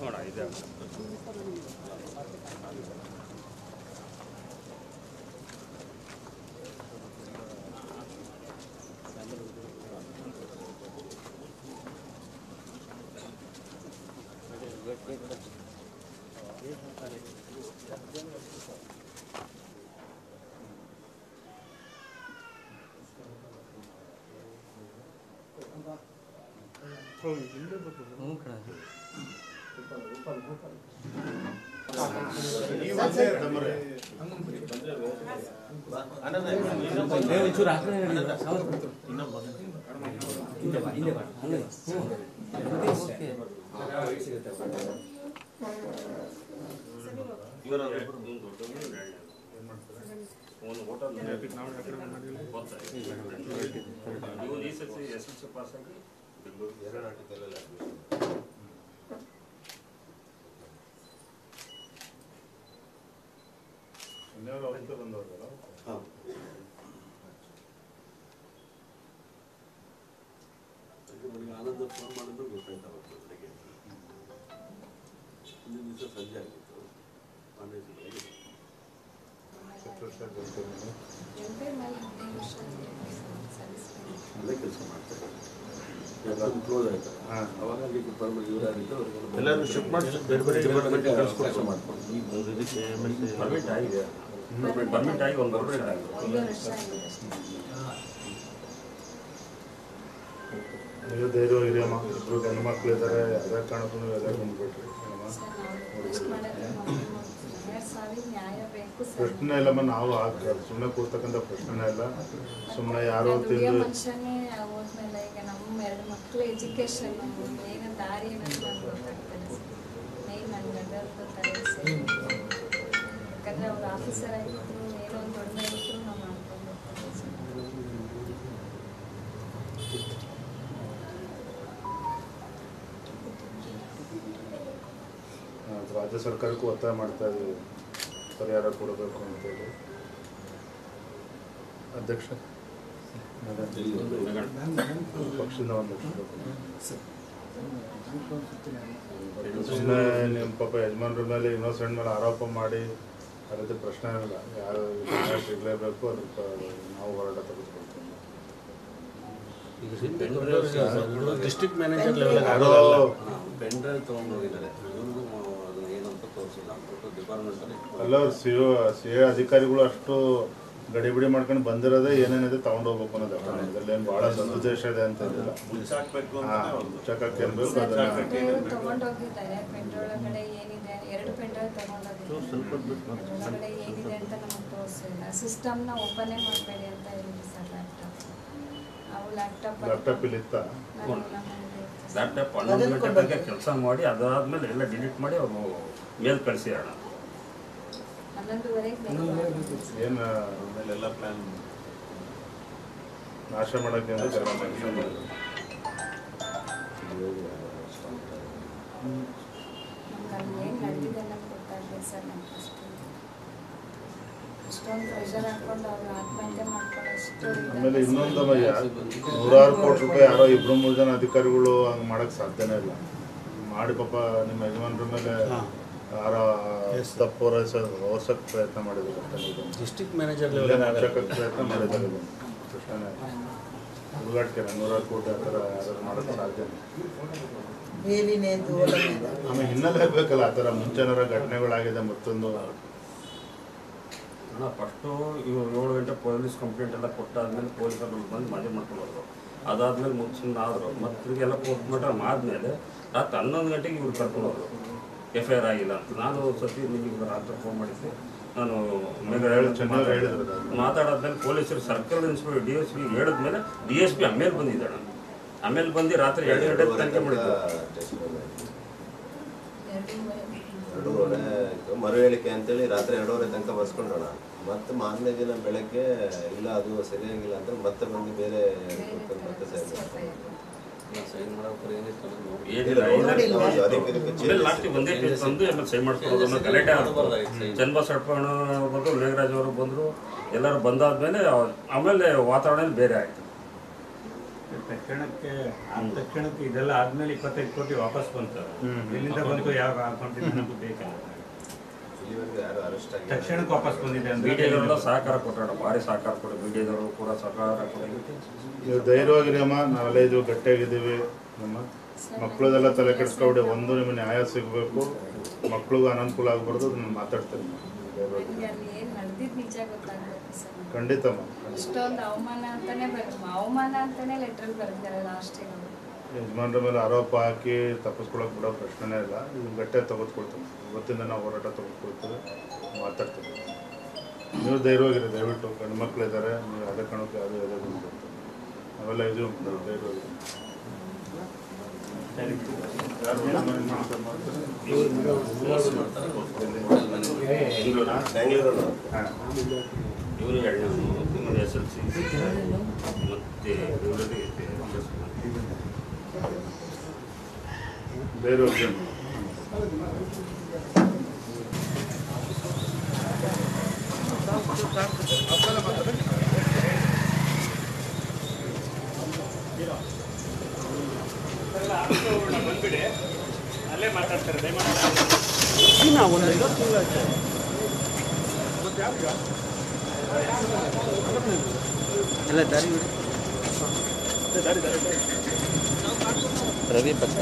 ನೋಡ ಇದೆ ಒಂಚೂರು ಆ ಒಂದು ಹೋಟೆಲ್ ಇವನು ಈ ಸತಿ ಎಸ್ ಎಲ್ ಸಿ ಪಾಸ್ ಆಗಿ ಬೆಂಗಳೂರು ಆನಂದ ಫೋನ್ ಮಾಡಿದ್ರು ಗೊತ್ತಾಯ್ತು ಅವತ್ತು ದಿವಸ ಸಂಜೆ ಆಗಿತ್ತು ಮಾನ್ಯ ಕೆಲಸ ಮಾಡ್ತಾರೆ. ಕ್ಲೋಸ್ ಆಯ್ತು. ಅವಾಗ ಪರ್ಮನೆಂಟ್ ಎಲ್ಲರೂ ಶಿಫ್ಟ್ ಮಾಡಿ ಬೇರೆ ಬೇರೆ ಡಿಪಾರ್ಟ್ಮೆಂಟ್ ಕೆಲಸ ಮಾಡ್ಕೊಂಡು ಪರ್ಮಿಟ್ ಆಗಿದೆ. ಪರ್ಮಿಟ್ ಆಗಿ ಒಂದು ವರ್ಷ ನೀವು ಗಂಡು ಮಕ್ಕಳು ಇದ್ದಾರೆ ಅದೇ ಕಾರಣಕ್ಕೂ ಬಂದ್ಬಿಟ್ರಿ. ಅಮ್ಮ ಪ್ರಶ್ನೆ ಇಲ್ಲಮ್ಮ ನಾವು ಸುಮ್ಮನೆ ಕೂರ್ತಕ್ಕಂಥ ಪ್ರಶ್ನೆ ಇಲ್ಲ. ಸುಮ್ಮನೆ ಯಾರು ತಿಂದು ಮನುಷ್ಯನೇ ಹೋದ್ಮೇಲೆ ಈಗ ನಮ್ಮ ಎರಡು ಮಕ್ಕಳು ಎಜುಕೇಶನ್ ಏನು ದಾರಿ ಏನಂತ ನಂಗೆ ಗೊತ್ತಾಗ್ತದೆ ಮೇನ್ ನನ್ನ ಗಂಡರ್ದು ತಲೆ ಯಾಕಂದ್ರೆ ಅವ್ರು ಆಫೀಸರ್ ಆಗಿದ್ರು ಏನೋ ಒಂದು ದೊಡ್ಡ ಇದ್ರು ನಾವು ಮಾಡ್ಕೊಂಡು ರಾಜ್ಯ ಸರ್ಕಾರಕ್ಕೂ ಒತ್ತಾಯ ಮಾಡ್ತಾ ಇದ್ದೀವಿ. ಪರಿಹಾರ ಕೊಡಬೇಕು ಅಂತೇಳಿ ಅಧ್ಯಕ್ಷ ಪಕ್ಷದಿಂದ ಒಂದು ನಿಮ್ಮ ಪಾಪ ಯಜಮಾನ್ರ ಮೇಲೆ ಇನ್ನೊಸೆಂಟ್ ಮೇಲೆ ಆರೋಪ ಮಾಡಿ ಆ ರೀತಿ ಪ್ರಶ್ನೆ ಇಲ್ಲ. ಯಾರು ಸಿಗಲೇಬೇಕು ಅದಕ್ಕೆ ನಾವು ಹೋರಾಟ ತೆಗೆದುಕೊಳ್ತೀವಿ. ಡಿಸ್ಟ್ರಿಕ್ಟ್ ಮ್ಯಾನೇಜರ್ ಲೆವೆಲ್ ಡ್ರೈವ್ ತೊಗೊಂಡು ಹೋಗಿದ್ದಾರೆ ಅಲ್ಲ ಸಿ ಸಿ ಎ ಅಧಿಕಾರಿಗಳು ಅಷ್ಟು ಗಡಿಬಿಡಿ ಮಾಡ್ಕೊಂಡು ಬಂದಿರೋದೇ ಏನೇನಿದೆ ತಗೊಂಡು ಹೋಗ್ಬೇಕು ಅನ್ನೋದು ಇದರಲ್ಲಿ ಏನು ಭಾಳ ಸದುದ್ದೇಶ ಇದೆ ಅಂತ ಸಿಸ್ಟಮ್ನ ಓಪನೇ ಮಾಡಬೇಡಿ ಹೇಳಿದ್ರು ಸರ್ ಲ್ಯಾಪ್ಟಾಪ್ ಇಲ್ಲಿ ಲ್ಯಾಪ್ಟಾಪ್ ಹನ್ನೊಂದು ಗಂಟೆ ತನಕ ಕೆಲಸ ಮಾಡಿ ಅದಾದ್ಮೇಲೆ ಎಲ್ಲ ಡಿಲೀಟ್ ಮಾಡಿ ಅವರು ಮೇಲ್ ಕಳಿಸಿ ಅಣ್ಣ. ಏನು ಆಮೇಲೆಲ್ಲ ಪ್ಲಾನ್ ನಾಶ ಮಾಡೋಕ್ಕೆ ಅಂತ ಮಾಡಿದ್ರು ನಮ್ಗೆ ಅಲ್ಲಿ ಏನು ನಡೆದಿದೆ ಅನ್ನೋದು ಗೊತ್ತಾಗಲಿ ಸರ್ ನಮ್ಗೆ ಅಷ್ಟು ಇಷ್ಟೊಂದು ಪ್ರೆಷರ್ ಹಾಕೊಂಡು ಅವ್ರು ಆತ್ಮಹತ್ಯೆ ಮಾಡ್ಕೊಂಡು ಅಷ್ಟು ಆಮೇಲೆ ಇನ್ನೊಂದು ಯಾ- ನೂರಾರು ಕೋಟಿ ರೂಪಾಯಿ ಯಾರೋ ಇಬ್ರು ಮೂರು ಜನ ಅಧಿಕಾರಿಗಳು ಹಂಗೆ ಮಾಡಕ್ ಸಾಧ್ಯನೇ ಇಲ್ಲ. ಮಾಡಿ ಪಾಪ ನಿಮ್ಮ ಯಜಮಾನ್ರ ಮೇಲೆ ಯಾರೋ ತಪ್ಪು ಹೊರಸಕ್ ಪ್ರಯತ್ನ ಮಾಡಿದ್ರು ಡಿಸ್ಟಿಕ್ ಡಿಸ್ಟ್ರಿಕ್ಟ್ ಮ್ಯಾನೇಜರ್ ಪ್ರಯತ್ನ ಮಾಡಿದ್ದಾರೆ. ಇದು. ಪ್ರಶ್ನೆನೇ ನೂರಾರು ಕೋಟಿ ಆ ಥರ ಯಾರು ಮಾಡಕ್ ಸಾಧ್ಯ ಆಮೇಲೆ ಹಿನ್ನೆಲೆ ಬೇಕಲ್ಲ ಆ ಥರ ಮುಂಚೆನಾರ ಘಟನೆಗಳಾಗಿದೆ ಮತ್ತೊಂದು. ಅಣ್ಣ ಫಸ್ಟು ಇವ್ರು ಏಳು ಗಂಟೆ ಪೊಲೀಸ್ ಕಂಪ್ಲೇಂಟ್ ಎಲ್ಲ ಕೊಟ್ಟಾದ್ಮೇಲೆ ಪೊಲೀಸರು ಬಂದು ಮದುವೆ ಮಾಡ್ಕೊಂಡ್ರು ಅದಾದ್ಮೇಲೆ ಮುಚ್ಚಿಂದ ಆದರು. ಮತ್ತೆ ಎಲ್ಲ ಪೋಸ್ಟ್ ಮಾರ್ಟಮ್ ಆದಮೇಲೆ ರಾತ್ರಿ ಹನ್ನೊಂದು ಗಂಟೆಗೆ ಇವ್ರು ಕರ್ಕೊಂಡು ಹೋದ್ರು ಎಫ್ ಐ ಆರ್ ಆಗಿಲ್ಲ ಅಂತ. ನಾನು ಸತಿ ನಿಮಗೆ ರಾತ್ರಿ ಫೋನ್ ಮಾಡಿದ್ದೆ. ನಾನು. ಮಾತಾಡಾದ್ಮೇಲೆ ಪೊಲೀಸರು circle inspector D S P ಹೇಳಿದ್ಮೇಲೆ ಡಿ ಎಸ್ ಪಿ ಆಮೇಲೆ ಬಂದಿದ್ದಾಳೆ ಆಮೇಲೆ ಬಂದು ರಾತ್ರಿ ಎರಡು ಗಂಟೆ ತನಿಖೆ ಮಾಡಿದ್ದು. ಎರಡೂವರೆ ಎರಡೂವರೆ ಮರು ಹೇಳಿಕೆ ಅಂತೇಳಿ ರಾತ್ರಿ ಎರಡೂವರೆ ತನಕ ಬರ್ಸ್ಕೊಂಡೋಣ ಮತ್ತೆ ಮಾರನೇ ದಿನ ಬೆಳಗ್ಗೆ ಇಲ್ಲ ಅದು ಸರಿಯಾಗಿಲ್ಲ ಅಂತ ಮತ್ತೆ ಬಂದು ಬೇರೆ ಮತ್ತೆ ಸೈನ್ ಏನಿಲ್ಲ ಐದು ಹೌದು, ಅದಕ್ಕೆ ಇದಕ್ಕೆ ಆಮೇಲೆ changes. ಒಂದೇ ಪೇಜ್ ತಂದು ಎಲ್ಲ ಮಾಡ್ಕೊಳ್ಳೋದು ಅನ್ನೋ ಗಲಾಟೆ ಆಗ್ತದೆ ಚನ್ನಬಾಸ್ ಅಡ್ಪಣ್ಣ ಬಂದರು ಮೇಘರಾಜ್ ಅವರು ಬಂದ್ರು ಎಲ್ಲರೂ ಬಂದಾದ್ಮೇಲೆ ಆಮೇಲೆ ವಾತಾವರಣ ಬೇರೆ ಆಯ್ತು. ತಕ್ಷಣಕ್ಕೆ ಆ ತಕ್ಷಣಕ್ಕೆ ಇದೆಲ್ಲ ಆದ್ಮೇಲೆ ಇಪ್ಪತ್ತೈದು ಕೋಟಿ ವಾಪಸ್ ಬಂತು ಎಲ್ಲಿಂದ ಬಂತು ಯಾವ ಅಕೌಂಟಿಂದ ನಮ್ಗೆ ಬೇಕಲ್ಲ. ಯಾರು ತಕ್ಷಣಕ್ಕೆ ವಾಪಸ್ ಬಂದಿದೆ ಮೀಡಿಯಾದವರೆಲ್ಲ ಸಹಕಾರ ಕೊಟ್ಟಾಡ ಭಾರಿ ಸಹಕಾರ ಕೊಡಿ ಮೀಡಿಯಾದವರು ಕೂಡ ಸಹಕಾರ ಕೊಡಿ ನೀವು ಧೈರ್ಯವಾಗಿರಮ್ಮ ನಾವೆಲ್ಲ ಇದು ಗಟ್ಟಿಯಾಗಿದ್ದೀವಿ. ನಮ್ಮ ಮಕ್ಕಳದೆಲ್ಲ ತಲೆ ಕೆಡಿಸ್ಕೊಬಿಡಿ ಒಂದು ನಿಮಗೆ ನ್ಯಾಯ ಸಿಗಬೇಕು. ಮಕ್ಳಿಗೂ ಅನನುಕೂಲ ಆಗಬಾರ್ದು ಅದನ್ನ ಮಾತಾಡ್ತೀನಿ. ನನಗೆ ಅಲ್ಲಿ ಏನು ನಡೆದಿದ್ದು ನಿಜ ಗೊತ್ತಾಗ್ಬೇಕು ಸರ್ ಖಂಡಿತಮ್ಮ ಇಷ್ಟೊಂದು ಅವಮಾನ ಅಂತಾನೆ ಬರ್ ಅವಮಾನ ಅಂತಾನೆ ಲೆಟ್ರಲ್ಲಿ ಬರ್ತಾರೆ ಲಾಸ್ಟಿಗೆ ಅವರು. ಯಜಮಾನ್ರ ಮೇಲೆ ಆರೋಪ ಹಾಕಿ ತಪ್ಪಿಸ್ಕೊಳಕ್ ಬಿಡೋ ಪ್ರಶ್ನೆನೇ ಇಲ್ಲ. ಇದು ಗಟ್ಟೆ ತೆಗೆದುಕೊಳ್ತೀವಿ ಇವತ್ತಿಂದ ನಾವು ಹೋರಾಟ ತೆಗೆದುಕೊಳ್ತೀವಿ ಮಾತಾಡ್ತೀವಿ. ನೀವು ಧೈರ್ಯವಾಗಿರಿ ದಯವಿಟ್ಟು ಗಂಡು ಮಕ್ಕಳಿದ್ದಾರೆ ನೀವು ಯಾವುದೇ ಕಾರಣಕ್ಕೆ ಯಾವುದೇ ಯಾವುದೇ ಬಂದು ನಾವೆಲ್ಲ ಇದು ಧೈರ್ಯವಾಗಿರಿ. ಇವರು ಎರಡನೇ ಎಸ್ ಎಲ್ ಸಿ ಮತ್ತೆ ದಯಮಾಡಿ ಎಲ್ಲ ದಾರಿ ಬಿಡಿ. ರವಿ ಪಕ್ಕ